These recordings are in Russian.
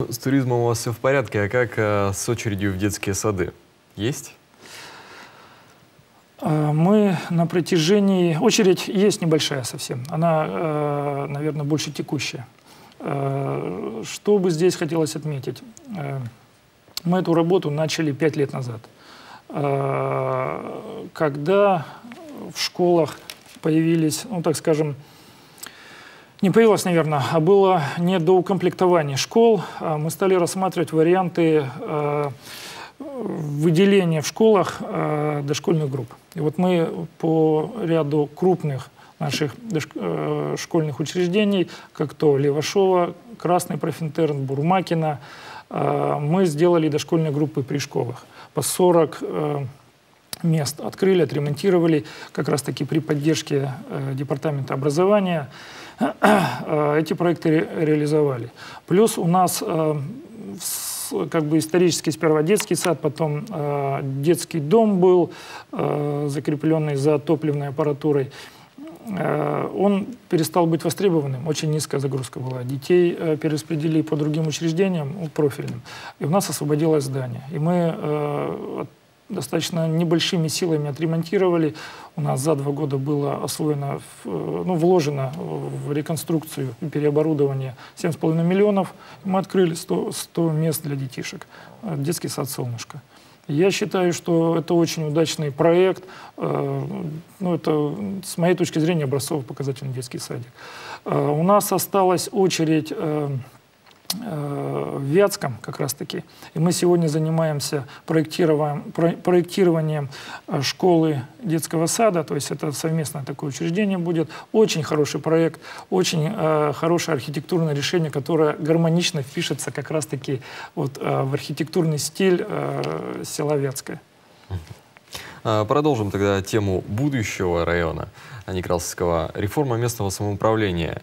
С туризмом у вас все в порядке, а как а, с очередью в детские сады? Есть? А, мы на протяжении... Очередь есть небольшая совсем. Она, э, наверное, больше текущая. Э, что бы здесь хотелось отметить? Мы эту работу начали пять лет назад. Когда в школах появились, ну так скажем, не появилось, наверное, а было не до укомплектования школ. А мы стали рассматривать варианты э, выделения в школах э, дошкольных групп. И вот мы по ряду крупных наших э, школьных учреждений, как то Левашова, Красный Профинтерн, Бурмакина, мы сделали дошкольные группы при школах. По 40 мест открыли, отремонтировали, как раз-таки при поддержке Департамента образования. Э, эти проекты ре реализовали. Плюс у нас э, как бы исторически сперва детский сад, потом э, детский дом был, закрепленный за топливной аппаратурой. Он перестал быть востребованным, очень низкая загрузка была. Детей перераспределили по другим учреждениям, профильным. И у нас освободилось здание. И мы достаточно небольшими силами отремонтировали. У нас за два года было освоено, ну, вложено в реконструкцию и переоборудование 7,5 миллионов. Мы открыли 100, 100 мест для детишек. Детский сад «Солнышко». Я считаю, что это очень удачный проект. Э, ну, это, с моей точки зрения, образцово-показательный детский садик. Э, у нас осталась очередь э, Э, в Вятском как раз-таки. И мы сегодня занимаемся проектированием, проектированием э, школы детского сада, то есть это совместное такое учреждение будет. Очень хороший проект, очень э, хорошее архитектурное решение, которое гармонично впишется как раз-таки вот, э, в архитектурный стиль э, села Вятское. А, продолжим тогда тему будущего района Некрасовского. Реформа местного самоуправления.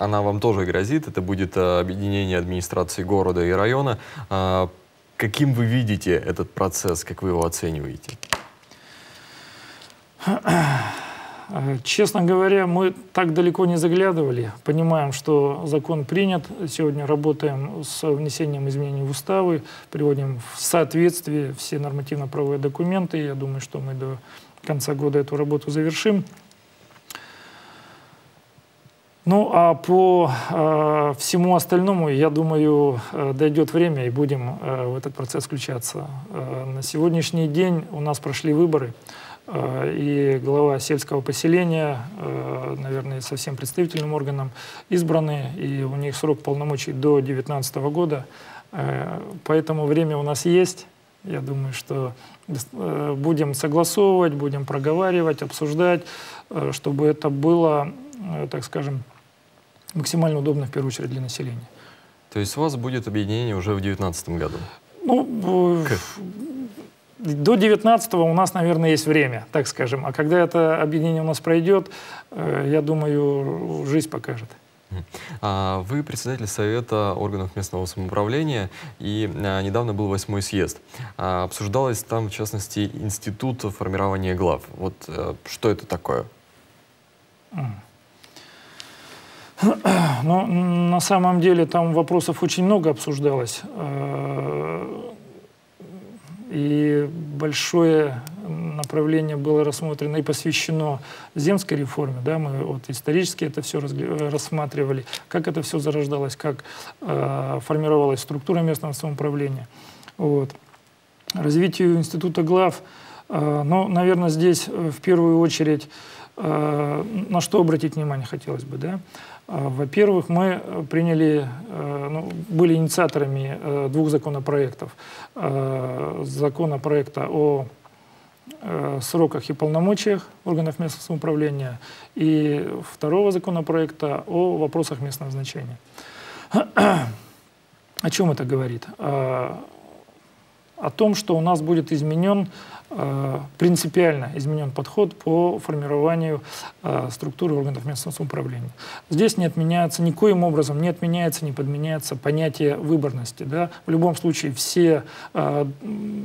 Она вам тоже грозит. Это будет э, объединение администрации города и района. А, каким вы видите этот процесс, как вы его оцениваете? Честно говоря, мы так далеко не заглядывали. Понимаем, что закон принят. Сегодня работаем с внесением изменений в уставы, приводим в соответствие все нормативно-правовые документы. Я думаю, что мы до конца года эту работу завершим. Ну, а по э, всему остальному, я думаю, э, дойдет время и будем э, в этот процесс включаться. Э, на сегодняшний день у нас прошли выборы, э, и глава сельского поселения, э, наверное, со всем представительным органом избраны, и у них срок полномочий до 2019 года. Э, поэтому время у нас есть. Я думаю, что э, будем согласовывать, будем проговаривать, обсуждать, э, чтобы это было, э, так скажем, максимально удобно, в первую очередь, для населения. То есть у вас будет объединение уже в 2019 году? Ну, как? до 19 у нас, наверное, есть время, так скажем. А когда это объединение у нас пройдет, э, я думаю, жизнь покажет. А, вы председатель Совета органов местного самоуправления, и а, недавно был восьмой съезд. А, обсуждалось там, в частности, институт формирования глав. Вот а, что это такое? Но на самом деле там вопросов очень много обсуждалось. Э, и большое направление было рассмотрено и посвящено земской реформе. Да, мы вот исторически это все рассматривали, как это все зарождалось, как э, формировалась структура местного самоуправления. Вот. Развитию института глав, э, ну, наверное, здесь в первую очередь на что обратить внимание хотелось бы, да? А, во-первых, мы э, приняли, э, ну, были инициаторами э, двух законопроектов. Законопроекта о сроках и полномочиях органов местного самоуправления и второго законопроекта о вопросах местного значения. О чем это говорит? О том, что у нас будет изменен э, принципиально изменен подход по формированию э, структуры органов местного самоуправления. Здесь не отменяется, никоим образом не отменяется, не подменяется понятие выборности. Да? В любом случае все, э,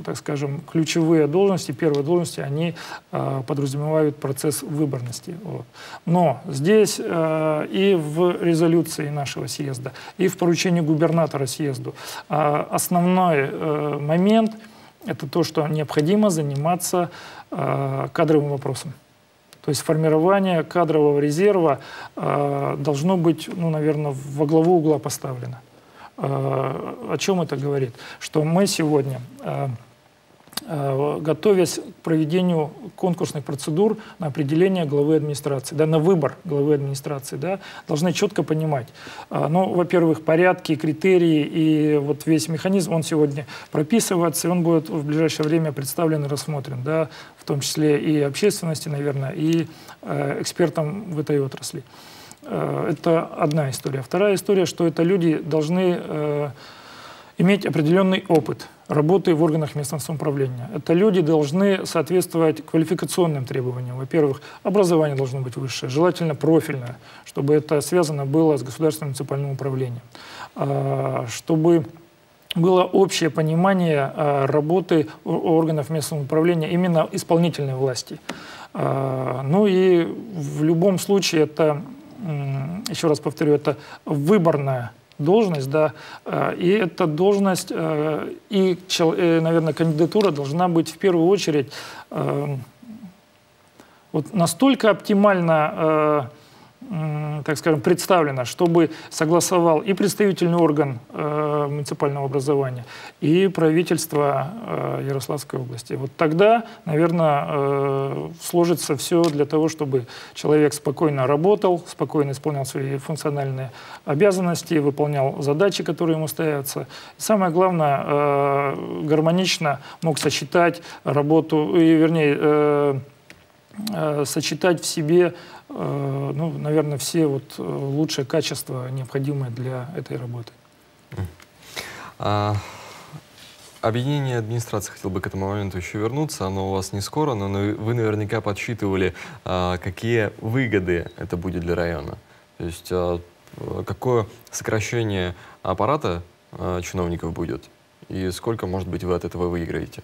так скажем, ключевые должности, первые должности, они подразумевают процесс выборности. Вот. Но здесь и в резолюции нашего съезда, и в поручении губернатора съезду основной момент – это то, что необходимо заниматься э, кадровым вопросом. То есть формирование кадрового резерва э, должно быть, ну, наверное, во главу угла поставлено. Э, о чем это говорит? Что мы сегодня э, готовясь к проведению конкурсных процедур на определение главы администрации, да, на выбор главы администрации, да, должны четко понимать, э, ну, во-первых, порядки, критерии и вот весь механизм, он сегодня прописывается, и он будет в ближайшее время представлен и рассмотрен, да, в том числе и общественности, наверное, и э, экспертам в этой отрасли. Э, это одна история. Вторая история, что это люди должны э, иметь определенный опыт работы в органах местного самоуправления. Это люди должны соответствовать квалификационным требованиям. Во-первых, образование должно быть высшее, желательно профильное, чтобы это связано было с государственным муниципальным управлением. А, чтобы было общее понимание а, работы органов местного управления именно исполнительной власти. А, ну и в любом случае это, еще раз повторю, это выборная должность, да, э, и эта должность э, и, э, наверное, кандидатура должна быть в первую очередь вот настолько оптимально так скажем, представлено, чтобы согласовал и представительный орган э, муниципального образования, и правительство э, Ярославской области. Вот тогда, наверное, э, сложится все для того, чтобы человек спокойно работал, спокойно исполнял свои функциональные обязанности, выполнял задачи, которые ему ставятся. И самое главное, э, гармонично мог сочетать работу, и, вернее, э, э, сочетать в себе Э, ну, наверное, все вот э, лучшие качества, необходимые для этой работы. А, объединение администрации, хотел бы к этому моменту еще вернуться, оно у вас не скоро, но вы наверняка подсчитывали, а, какие выгоды это будет для района. То есть а, какое сокращение аппарата а, чиновников будет и сколько, может быть, вы от этого выиграете?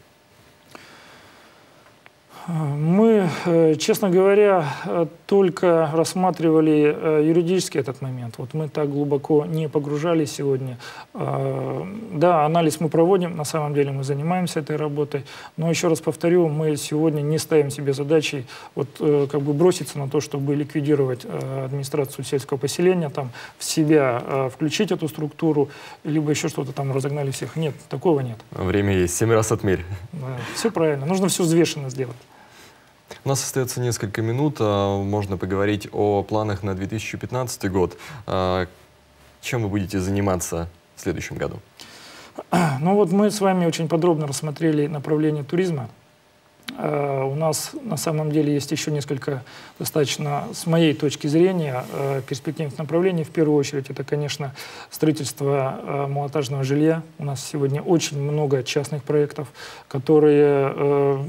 Мы, э, честно говоря, э, только рассматривали э, юридически этот момент. Вот мы так глубоко не погружались сегодня. Да, анализ мы проводим, на самом деле мы занимаемся этой работой, но еще раз повторю, мы сегодня не ставим себе задачей вот как бы броситься на то, чтобы ликвидировать администрацию сельского поселения, там в себя включить эту структуру, либо еще что-то там разогнали всех. Нет, такого нет. Время есть, семь раз отмерь. Да, все правильно, нужно все взвешенно сделать. У нас остается несколько минут. А, можно поговорить о планах на 2015 год. А, чем вы будете заниматься в следующем году? Ну вот мы с вами очень подробно рассмотрели направление туризма. Э, у нас на самом деле есть еще несколько достаточно, с моей точки зрения, э, перспективных направлений. В первую очередь это, конечно, строительство э, малоэтажного жилья. У нас сегодня очень много частных проектов, которые,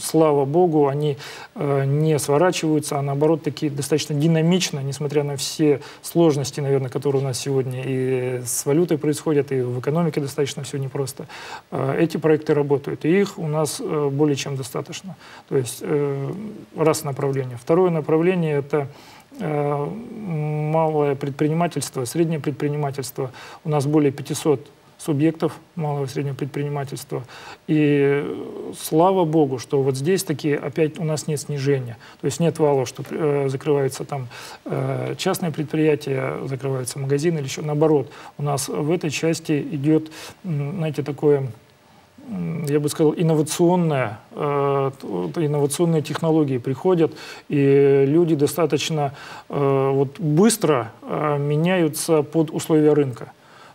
слава богу, они не сворачиваются, а наоборот такие достаточно динамично, несмотря на все сложности, наверное, которые у нас сегодня и с валютой происходят, и в экономике достаточно все непросто. Эти проекты работают, и их у нас более чем достаточно достаточно. То есть э, раз направление. Второе направление – это э, малое предпринимательство, среднее предпринимательство. У нас более 500 субъектов малого и среднего предпринимательства. И слава богу, что вот здесь такие опять у нас нет снижения. То есть нет вала, что э, закрываются там э, частные предприятия, закрываются магазины или еще наоборот. У нас в этой части идет, знаете, такое я бы сказал, инновационная, э, инновационные технологии приходят, и люди достаточно э, вот, быстро э, меняются под условия рынка.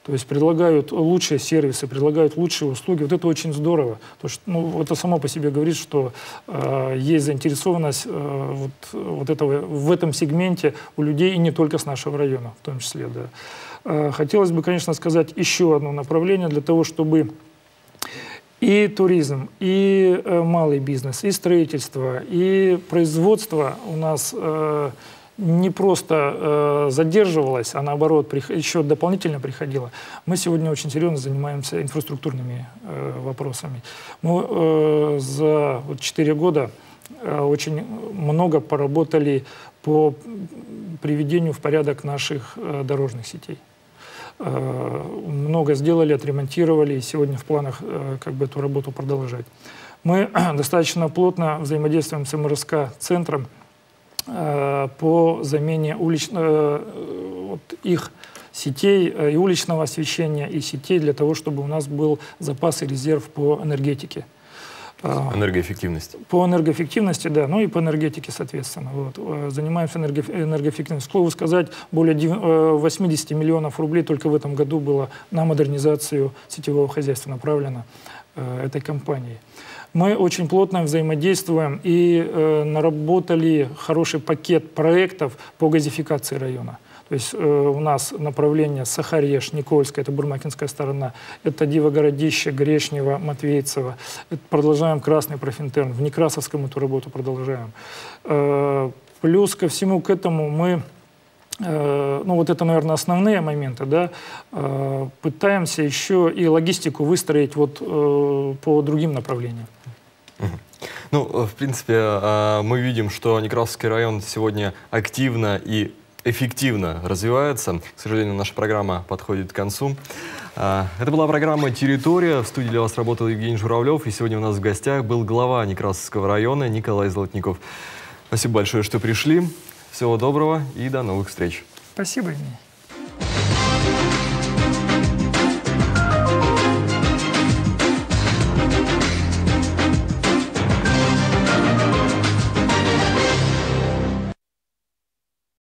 То есть предлагают лучшие сервисы, предлагают лучшие услуги. Вот это очень здорово. То, что, ну, это само по себе говорит, что э, есть заинтересованность э, вот, вот этого, в этом сегменте у людей, и не только с нашего района в том числе. Да. Э, хотелось бы, конечно, сказать еще одно направление для того, чтобы и туризм, и э, малый бизнес, и строительство, и производство у нас э, не просто э, задерживалось, а наоборот еще дополнительно приходило. Мы сегодня очень серьезно занимаемся инфраструктурными вопросами. Мы за вот, 4 года очень много поработали по приведению в порядок наших дорожных сетей. Э, много сделали, отремонтировали, и сегодня в планах э, как бы эту работу продолжать. Мы достаточно плотно взаимодействуем с МРСК-центром э, по замене улич... вот их сетей и уличного освещения, и сетей для того, чтобы у нас был запас и резерв по энергетике. А, энергоэффективности. По энергоэффективности, да, ну и по энергетике, соответственно. Вот. Э, занимаемся энерго энергоэффективностью. К слову сказать, более 80 э, миллионов рублей только в этом году было на модернизацию сетевого хозяйства направлено э, этой компанией. Мы очень плотно взаимодействуем и э, наработали хороший пакет проектов по газификации района. То есть э, у нас направление Сахареш, Никольская, это Бурмакинская сторона, это Дивогородище, Грешнево, Матвейцево. Это продолжаем Красный Профинтерн, в Некрасовском эту работу продолжаем. Э, плюс ко всему к этому мы э, ну вот это, наверное, основные моменты, да, э, пытаемся еще и логистику выстроить вот э, по другим направлениям. Ну, в принципе, мы видим, что Некрасовский район сегодня активно и эффективно развивается. К сожалению, наша программа подходит к концу. А, это была программа «Территория». В студии для вас работал Евгений Журавлев. И сегодня у нас в гостях был глава Некрасовского района Николай Золотников. Спасибо большое, что пришли. Всего доброго и до новых встреч. Спасибо, Евгений.